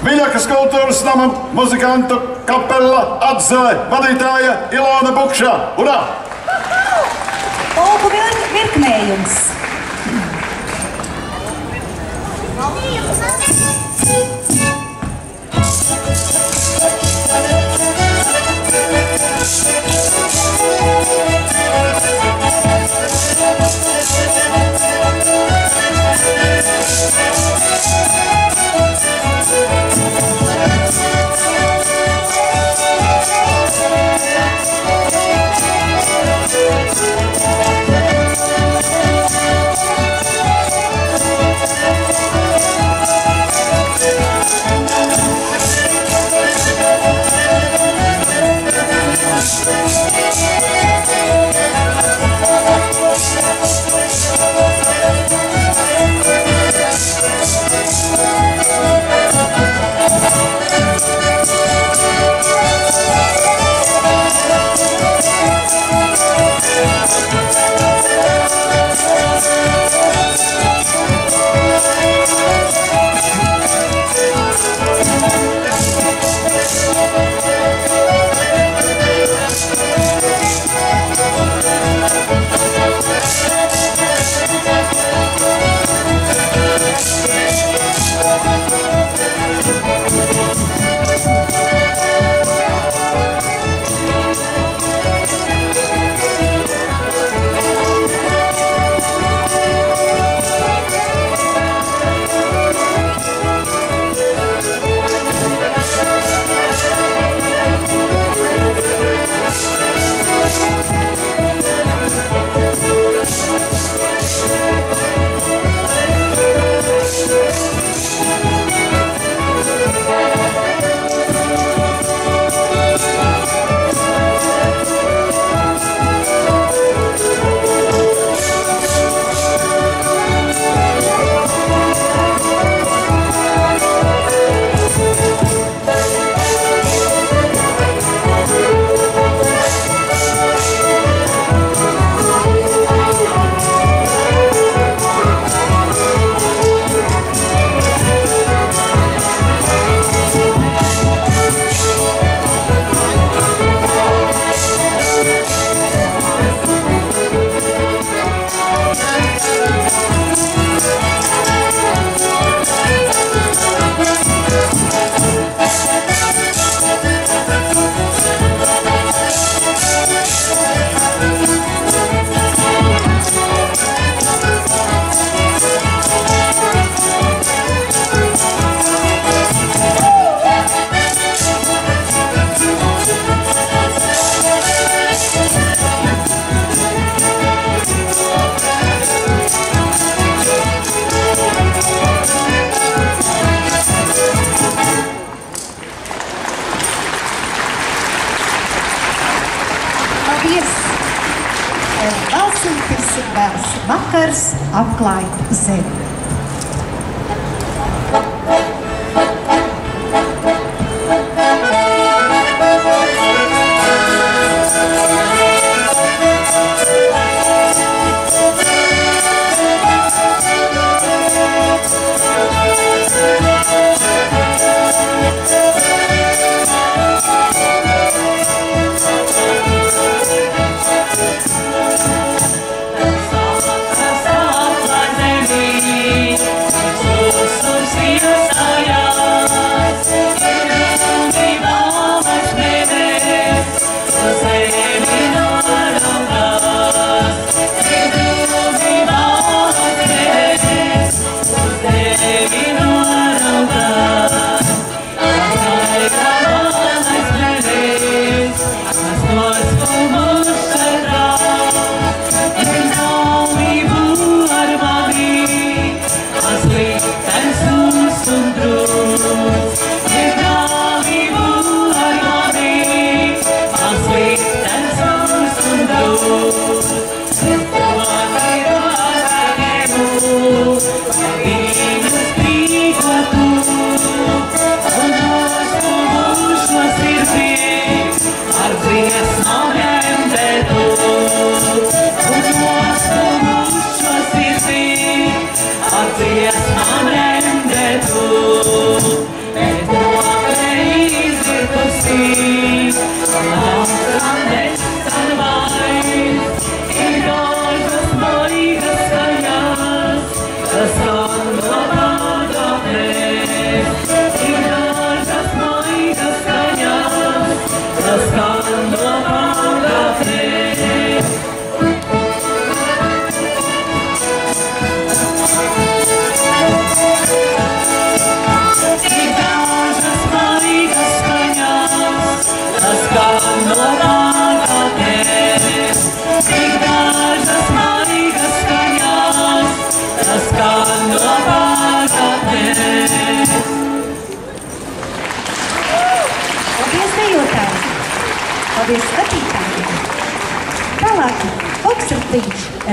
Viļakas kultūras nama muzikantu kapela atzele vadītāja Ilona Bukšā. Urā! Polku vir virknējums. Paldies! Kas ir vēls vakars, apklāj zemi. Apklāj zemi, dziesmām remdetu.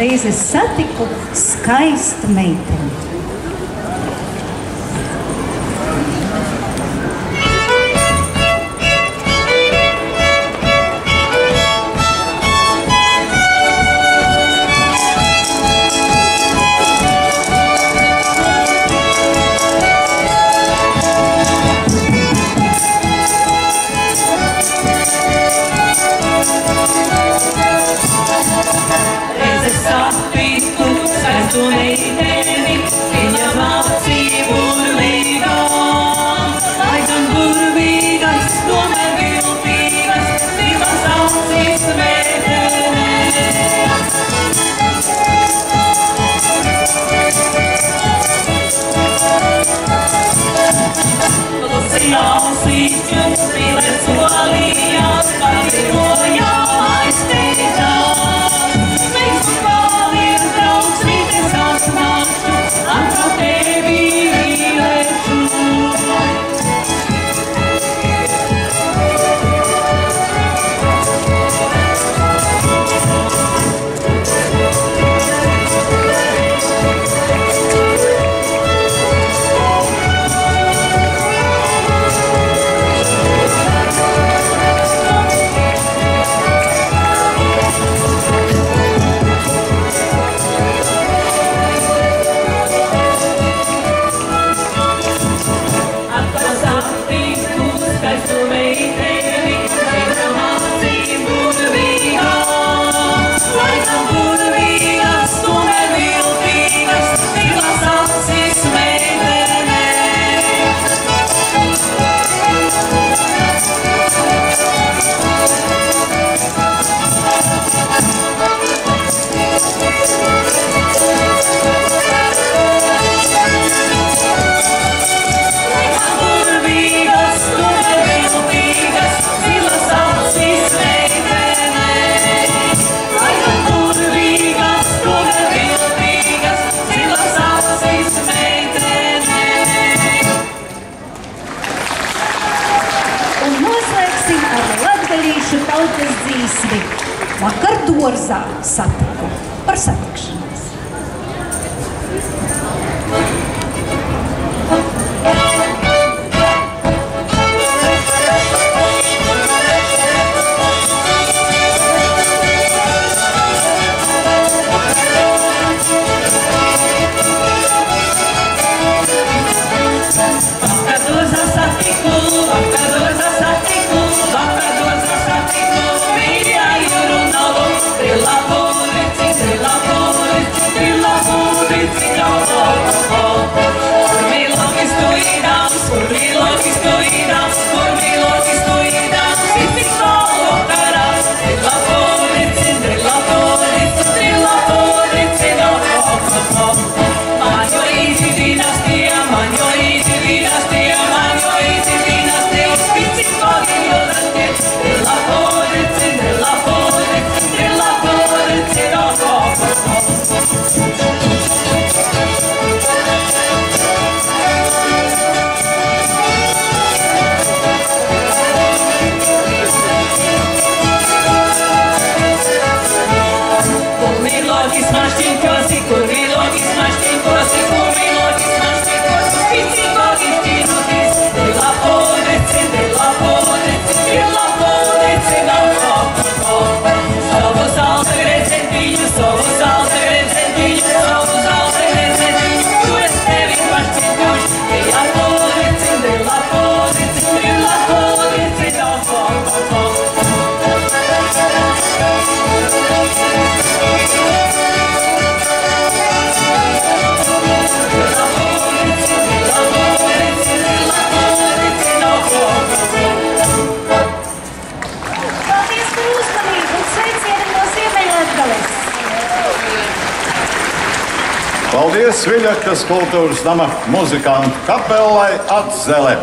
reiz es satiku skaistu meiteni. Kristus mīlēt solījās, palikojām aiz tevi. vakar dārzā satiku par satikšanu. Sviļakas kultūras nama muzikantu kapelai Atzele.